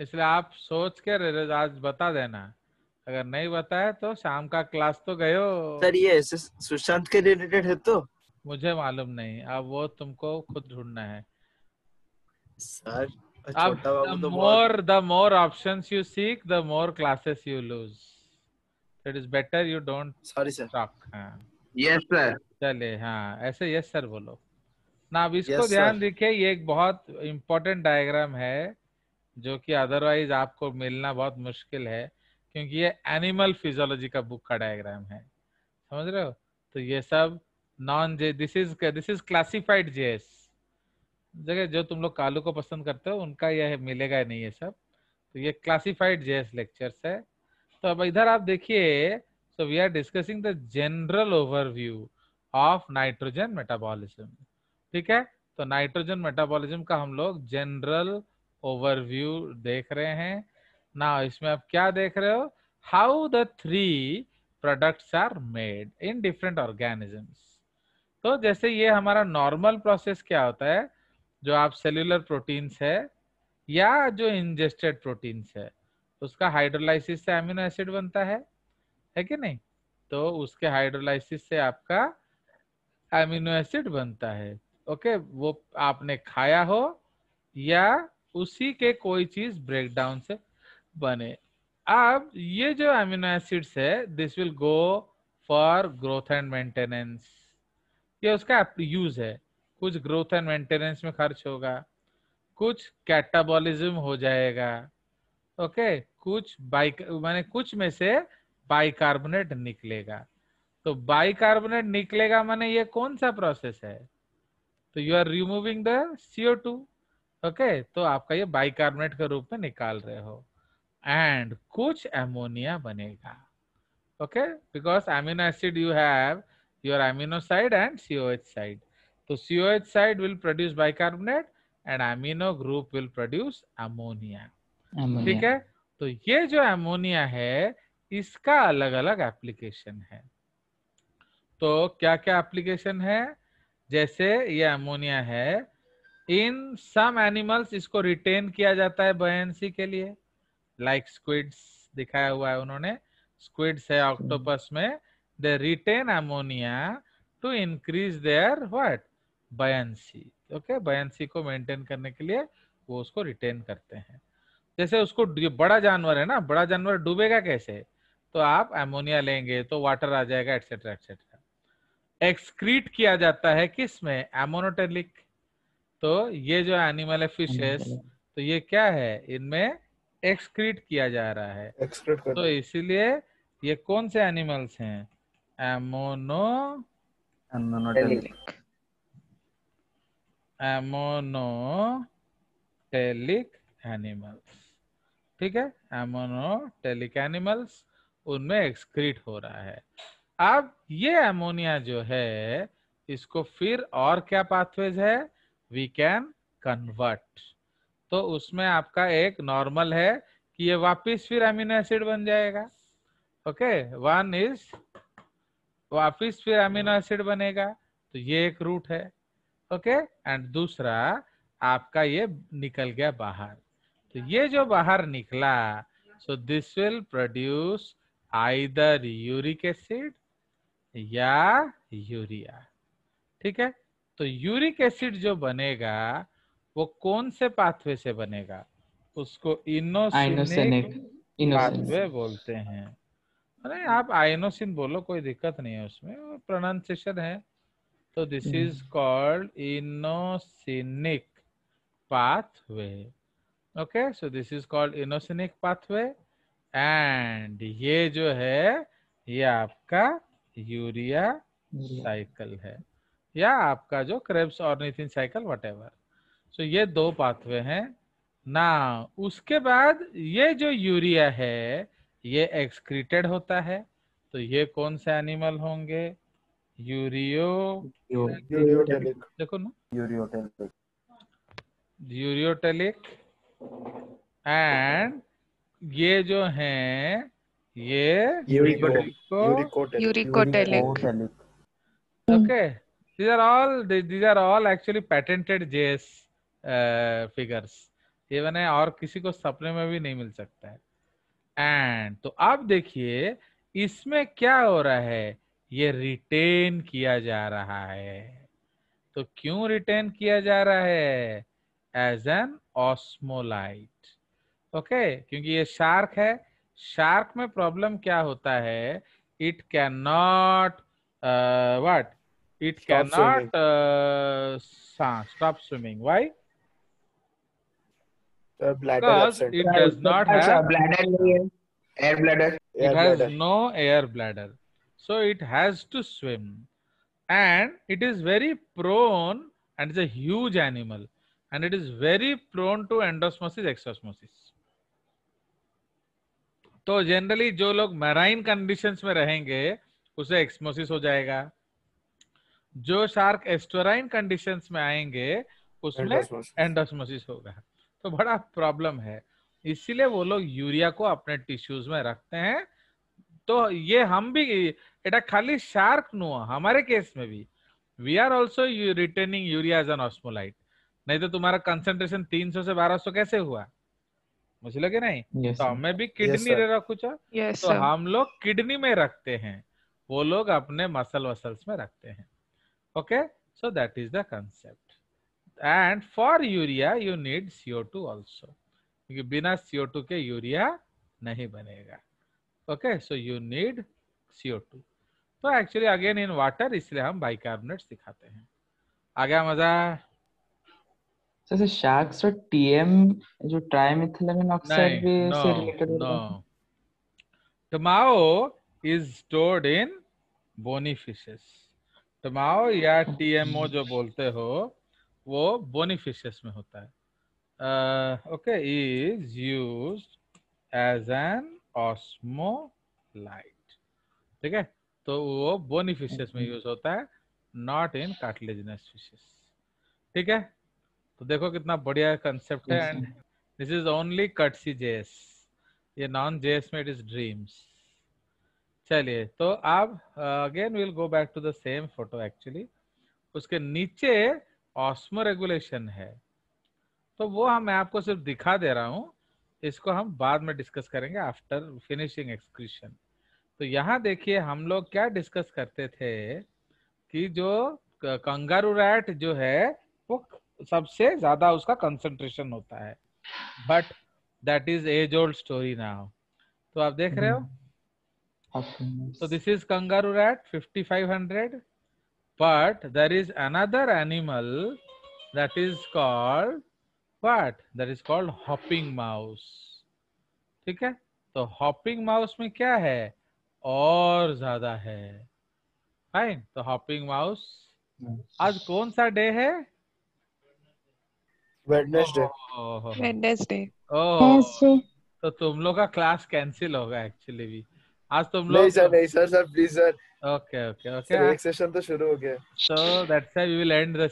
इसलिए आप सोच के आज बता देना। अगर नहीं बताया तो शाम का क्लास तो गयो सर ये सुशांत के रिलेटेड है तो? मुझे मालूम नहीं। अब वो तुमको खुद ढूंढना है। सर अब more the more options you seek the more classes you lose. It is better you don't sorry sir yes sir चले हाँ ऐसे यस सर बोलो। ना अब इसको Yes, ध्यान. देखिए ये एक बहुत इम्पोर्टेंट डायग्राम है। जो कि अदरवाइज़ आपको मिलना बहुत मुश्किल है, क्योंकि ये एनिमल फिजियोलॉजी का बुक का डायग्राम है। समझ रहे हो? तो ये सब non J this is this is classified JS जगह जो तुम लोग कालू को पसंद करते हो, उनका यह मिलेगा नहीं ये सब। तो ये क्लासिफाइड जेएस लेक्चर्स है। तो अब इधर आप देखिए so we are discussing the general overview of nitrogen metabolism ठीक है? तो नाइट्रोजन मेटाबॉलिज्म का हम लोग जनरल ओवरव्यू देख रहे हैं। ना, इसमें आप क्या देख रहे हो? How the three products are made in different organisms तो जैसे ये हमारा नॉर्मल प्रोसेस क्या होता है? जो आप सेल्यूलर प्रोटीन्स है या जो इंजेस्टेड प्रोटीन्स है, उसका हाइड्रोलाइसिस से अमीनो एसिड बनता है है कि नहीं? तो उसके हाइड्रोलाइसिस से आपका अमीनो एसिड बनता है। ओके वो आपने खाया हो या उसी के कोई चीज़ ब्रेक डाउन से बने। अब ये जो अमीनो एसिड्स है this will go for growth and maintenance ये उसका यूज़ है। कुछ ग्रोथ एंड मेंटेनेंस में खर्च होगा, कुछ कैटाबॉलिज्म हो जाएगा ओके कुछ बाइक माने कुछ में से बाइकार्बोनेट निकलेगा। तो बाइकार्बोनेट निकलेगा माने ये कौन सा प्रोसेस है? तो you are removing the CO two okay तो आपका ये बाइकार्बोनेट के रूप में निकाल रहे हो। एंड कुछ एमोनिया बनेगा। Okay because amino acid you have your your amino side and COH side. So COH side will produce bicarbonate and amino group will produce ammonia. ठीक है? तो ये जो एमोनिया है इसका अलग अलग एप्लीकेशन है। तो क्या क्या एप्लीकेशन है? जैसे ये अमोनिया है इन सम एनिमल्स इसको रिटेन किया जाता है बयंसी के लिए। लाइक like स्क्विड्स दिखाया हुआ है उन्होंने। स्क्विड्स है ऑक्टोपस में। They retain ammonia to increase their what? Buoyancy okay, buoyancy को मेंटेन करने के लिए वो उसको रिटेन करते हैं। जैसे उसको बड़ा जानवर है ना, बड़ा जानवर डूबेगा कैसे? तो आप एमोनिया लेंगे तो वाटर आ जाएगा एटसेट्रा एटसेट्रा एक्सक्रीट किया जाता है किसमें? एमोनोटेलिक तो ये जो एनिमल है फिशेस तो ये क्या है? इनमें एक्सक्रीट किया जा रहा है। एक्सक्रीट तो इसीलिए ये कौन से एनिमल्स हैं? एमोनो एमोनोटेलिक एनिमल्स ठीक है? एमोनोटेलिक एनिमल्स उनमें एक्सक्रीट हो रहा है। अब ये एमोनिया जो है इसको फिर और क्या पाथवेज है? वी कैन कन्वर्ट तो उसमें आपका एक नॉर्मल है कि ये वापिस फिर अमीनो एसिड बन जाएगा। ओके वन इज़ वापिस फिर अमीनो एसिड बनेगा। तो ये एक रूट है। ओके एंड दूसरा, आपका ये निकल गया बाहर। तो ये जो बाहर निकला so this will produce either uric acid या यूरिया ठीक है? तो यूरिक एसिड जो बनेगा वो कौन से पाथवे से बनेगा? उसको इनोसिनिक पाथवे बोलते हैं। अरे आप आइनोसिन बोलो कोई दिक्कत नहीं है उसमें प्रोनाउंसिएशन है। तो this is called inosinic pathway okay so this is called inosinic pathway and ये जो है ये आपका यूरिया साइकिल है। या आपका जो Krebs ornithine cycle whatever so ये दो पाथवे हैं। ना उसके बाद ये जो यूरिया है ये एक्सक्रीटेड होता है। तो ये कौन से एनिमल होंगे? यूरियो यूरियोटेलिक देखो ना। यूरियोटेलिक यूरियोटेलिक एंड ये जो हैं ये urico uricotelic okay these are all these are all actually patented js uh, figures. Even है और किसी को सपने में भी नहीं मिल सकता है। एंड तो अब देखिए इसमें क्या हो रहा है? ये रिटेन किया जा रहा है। तो क्यों रिटेन किया जा रहा है? एज एन ऑस्मोलाइट ओके क्योंकि ये शार्क है। शार्क में प्रॉब्लम क्या होता है? It can not what it can not stop swimming why The bladder because absent. it does not अच्छा, have bladder air bladder Air it has bladder. no air bladder so it has to swim and it is very prone and it's a huge animal and it is very prone to endosmosis exosmosis तो generally जो लोग marine conditions में रहेंगे उसे एक्समोसिस हो जाएगा जो shark एस्टोराइन conditions में आएँगे उसमें. एंडोस्मोसिस होगा। तो बड़ा प्रॉब्लम है। इसीलिए वो लोग यूरिया को अपने टिश्यूज में रखते हैं। तो ये हम भी एटा खाली शार्क नु हमारे केस में भी। We are also retaining urea as an osmolyte नहीं तो तुम्हारा कंसेंट्रेशन 300 से 1200 कैसे हुआ? मुझे लगे नहीं? Yes तो हमें भी किडनी. रे रखो Yes, तो sir. हम लोग किडनी में रखते हैं। वो लोग अपने मसल वसल्स में रखते हैं। Okay so that is the concept and for urea you need CO2 also क्योंकि बिना CO2 के यूरिया नहीं बनेगा. Okay so you need CO2 तो एक्चुअली अगेन इन वाटर इसलिए हम बाइकार्बोनेट दिखाते हैं. आ गया मज़ा? So, sir, और TM जो ट्राइमेथिलेमिन ऑक्साइड भी नहीं related no TMAO is stored in bony fishes TMAO या टीएमओ जो बोलते हो वो बोनी फिशेस में होता है। Okay is use as an osmolyte ठीक है? तो वो बोनी फिशेस में यूज़ होता है नॉट इन कार्टिलेजिनस फिशेस ठीक है? तो देखो कितना बढ़िया कंसेप्ट है। And this is only courtesy JS ये नॉन जेएस में इट इज़ ड्रीम्स चलिए तो अब again will go back to the same photo actually उसके नीचे ऑस्मो रेगुलेशन है। तो वो हम, मैं आपको सिर्फ़ दिखा दे रहा हूँ। इसको हम बाद में डिस्कस करेंगे आफ्टर फिनिशिंग एक्सक्रीशन तो यहाँ देखिए, हम लोग क्या डिस्कस करते थे कि जो कंगारू रैट जो है, वो सबसे ज़्यादा उसका कंसंट्रेशन होता है। But that is as old story now तो आप देख रहे हो? Happiness. So this is kangaroo rat 5500 but there is another animal that is called what that is called hopping mouse ठीक है तो hopping mouse में क्या है और ज़्यादा है फाइन तो hopping mouse आज कौन सा डे है Wednesday. ओहो Wednesday. ओह तो तुम लोग का क्लास कैंसिल होगा एक्चुअली भी आज तुम लोग नहीं सर नहीं sir sir please sir. Okay okay okay एक सेशन तो शुरू हो गया। So that's how we will end the